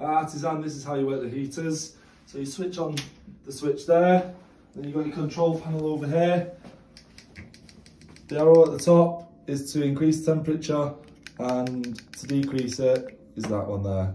Artisan, this is how you work the heaters. So you switch on the switch there, then you've got your control panel over here. The arrow at the top is to increase temperature and to decrease it is that one there.